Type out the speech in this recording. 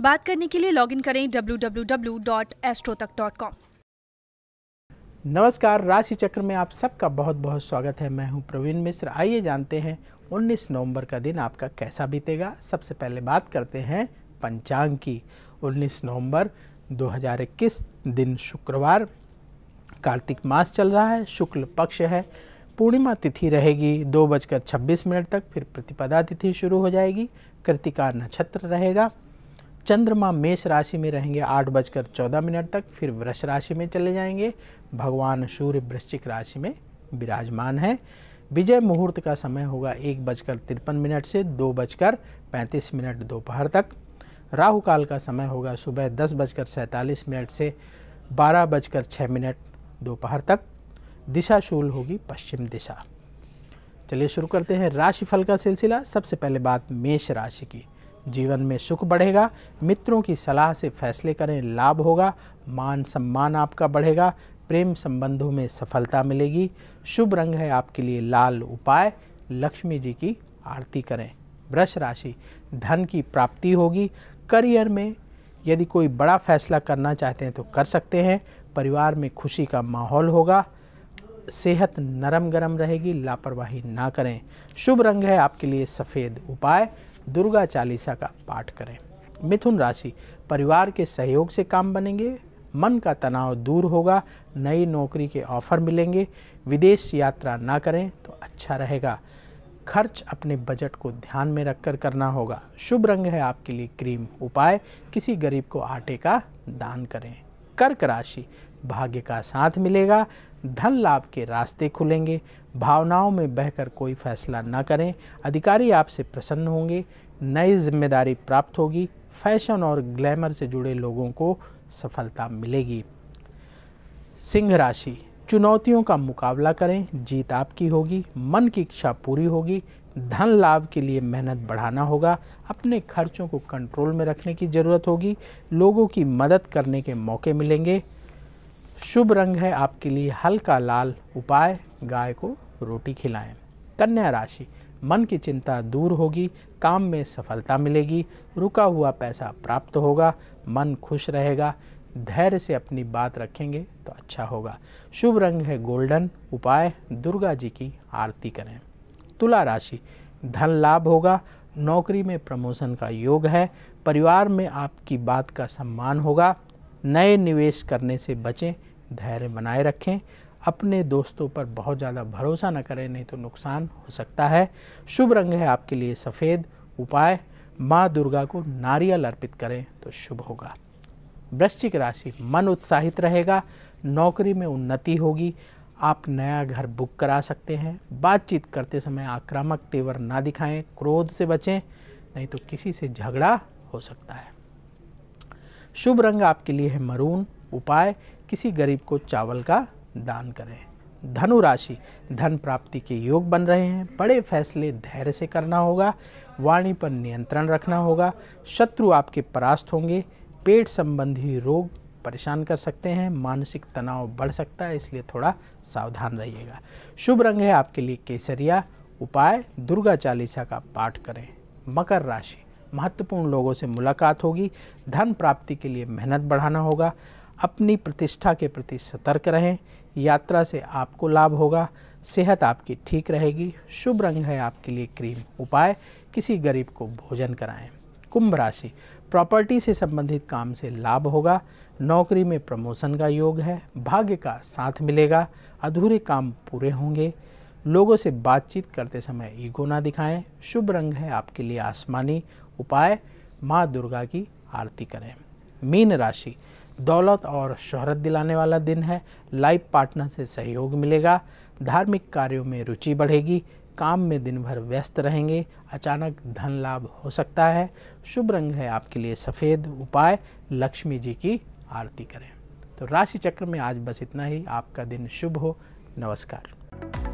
बात करने के लिए लॉगिन करें www.astrotak.com नमस्कार, राशि चक्र में आप सबका बहुत बहुत स्वागत है। मैं हूँ प्रवीण मिश्र। आइए जानते हैं 19 नवंबर का दिन आपका कैसा बीतेगा? सबसे पहले बात करते हैं पंचांग की। 19 नवंबर 2021 दिन शुक्रवार। कार्तिक मास चल रहा है, शुक्ल पक्ष है। पूर्णिमा तिथि रहेगी दो बजकर छब्बीस मिनट तक, फिर प्रतिपदा तिथि शुरू हो जाएगी। कृतिका नक्षत्र रहेगा। चंद्रमा मेष राशि में रहेंगे आठ बजकर चौदह मिनट तक, फिर वृष राशि में चले जाएँगे। भगवान सूर्य वृश्चिक राशि में विराजमान है। विजय मुहूर्त का समय होगा एक बजकर तिरपन मिनट से दो बजकर पैंतीस मिनट दोपहर तक। राहु काल का समय होगा सुबह दस बजकर सैंतालीस मिनट से बारह बजकर छः मिनट दोपहर तक। दिशा शूल होगी पश्चिम दिशा। चलिए शुरू करते हैं राशिफल का सिलसिला। सबसे पहले बात मेष राशि की। जीवन में सुख बढ़ेगा, मित्रों की सलाह से फैसले करें, लाभ होगा, मान सम्मान आपका बढ़ेगा, प्रेम संबंधों में सफलता मिलेगी। शुभ रंग है आपके लिए लाल उपाय, लक्ष्मी जी की आरती करें। वृष राशि, धन की प्राप्ति होगी। करियर में यदि कोई बड़ा फैसला करना चाहते हैं तो कर सकते हैं। परिवार में खुशी का माहौल होगा। सेहत नरम गरम रहेगी, लापरवाही ना करें। शुभ रंग है आपके लिए सफ़ेद उपाय दुर्गा चालीसा का पाठ करें। मिथुन राशि, परिवार के सहयोग से काम बनेंगे, मन का तनाव दूर होगा, नई नौकरी के ऑफ़र मिलेंगे, विदेश यात्रा ना करें तो अच्छा रहेगा। खर्च अपने बजट को ध्यान में रखकर करना होगा। शुभ रंग है आपके लिए क्रीम उपाय, किसी गरीब को आटे का दान करें। कर्क राशि भाग्य का साथ मिलेगा, धन लाभ के रास्ते खुलेंगे, भावनाओं में बहकर कोई फैसला न करें, अधिकारी आपसे प्रसन्न होंगे, नई ज़िम्मेदारी प्राप्त होगी, फ़ैशन और ग्लैमर से जुड़े लोगों को सफलता मिलेगी। सिंह राशि, चुनौतियों का मुकाबला करें, जीत आपकी होगी, मन की इच्छा पूरी होगी, धन लाभ के लिए मेहनत बढ़ाना होगा, अपने खर्चों को कंट्रोल में रखने की ज़रूरत होगी, लोगों की मदद करने के मौके मिलेंगे शुभ रंग है आपके लिए हल्का लाल उपाय, गाय को रोटी खिलाएँ। कन्या राशि, मन की चिंता दूर होगी, काम में सफलता मिलेगी, रुका हुआ पैसा प्राप्त होगा, मन खुश रहेगा, धैर्य से अपनी बात रखेंगे तो अच्छा होगा। शुभ रंग है गोल्डन उपाय, दुर्गा जी की आरती करें। तुला राशि, धन लाभ होगा, नौकरी में प्रमोशन का योग है, परिवार में आपकी बात का सम्मान होगा, नए निवेश करने से बचें धैर्य बनाए रखें, अपने दोस्तों पर बहुत ज़्यादा भरोसा न करें, नहीं तो नुकसान हो सकता है। शुभ रंग है आपके लिए सफ़ेद उपाय। माँ दुर्गा को नारियल अर्पित करें तो शुभ होगा। वृश्चिक राशि, मन उत्साहित रहेगा, नौकरी में उन्नति होगी, आप नया घर बुक करा सकते हैं। बातचीत करते समय आक्रामक तेवर ना दिखाएँ, क्रोध से बचें, नहीं तो किसी से झगड़ा हो सकता है। शुभ रंग आपके लिए है मरून उपाय, किसी गरीब को चावल का दान करें। धनु राशि धन प्राप्ति के योग बन रहे हैं। बड़े फैसले धैर्य से करना होगा, वाणी पर नियंत्रण रखना होगा। शत्रु आपके परास्त होंगे, पेट संबंधी रोग परेशान कर सकते हैं, मानसिक तनाव बढ़ सकता है, इसलिए थोड़ा सावधान रहिएगा। शुभ रंग है आपके लिए केसरिया, उपाय, दुर्गा चालीसा का पाठ करें। मकर राशि, महत्वपूर्ण लोगों से मुलाकात होगी। धन प्राप्ति के लिए मेहनत बढ़ाना होगा। अपनी प्रतिष्ठा के प्रति सतर्क रहें। यात्रा से आपको लाभ होगा। सेहत आपकी ठीक रहेगी। शुभ रंग है आपके लिए क्रीम उपाय। किसी गरीब को भोजन कराएँ। कुंभ राशि, प्रॉपर्टी से संबंधित काम से लाभ होगा। नौकरी में प्रमोशन का योग है। भाग्य का साथ मिलेगा। अधूरे काम पूरे होंगे। लोगों से बातचीत करते समय ईगो ना दिखाएँ। शुभ रंग है आपके लिए आसमानी उपाय। माँ दुर्गा की आरती करें। मीन राशि दौलत और शोहरत दिलाने वाला दिन है। लाइफ पार्टनर से सहयोग मिलेगा। धार्मिक कार्यों में रुचि बढ़ेगी। काम में दिन भर व्यस्त रहेंगे। अचानक धन लाभ हो सकता है। शुभ रंग है आपके लिए सफ़ेद उपाय। लक्ष्मी जी की आरती करें। तो राशि चक्र में आज बस इतना ही। आपका दिन शुभ हो। नमस्कार।